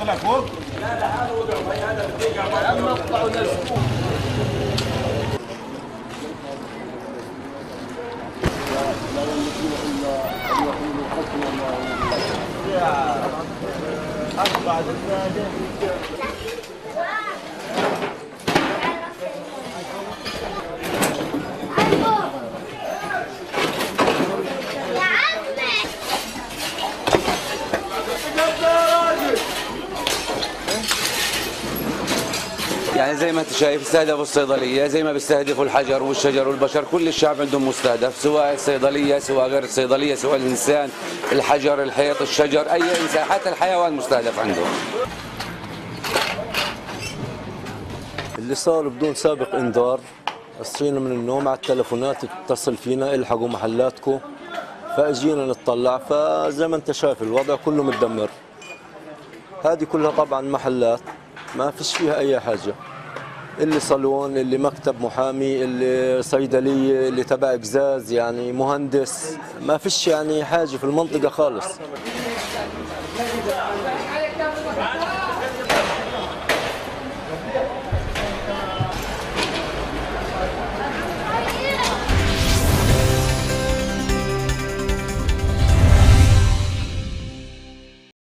طلع فوق؟ لا لا هذا وضعه هذا هذا مقطعه نزلوه أربعة يعني زي ما انت شايف استهدفوا الصيدلية زي ما بيستهدفوا الحجر والشجر والبشر كل الشعب عندهم مستهدف سواء الصيدلية سواء غير الصيدلية سواء الإنسان الحجر الحيط الشجر أي إنسان حتى الحيوان مستهدف عندهم. اللي صار بدون سابق إنذار صحينا من النوم على التلفونات تتصل فينا إلحقوا محلاتكم فأجينا نطلع فزي ما انت شايف الوضع كله متدمر. هذه كلها طبعا محلات. ما فيش فيها أي حاجة. اللي صالون اللي مكتب محامي اللي صيدلية اللي تبع قزاز يعني مهندس. ما فيش يعني حاجة في المنطقة خالص.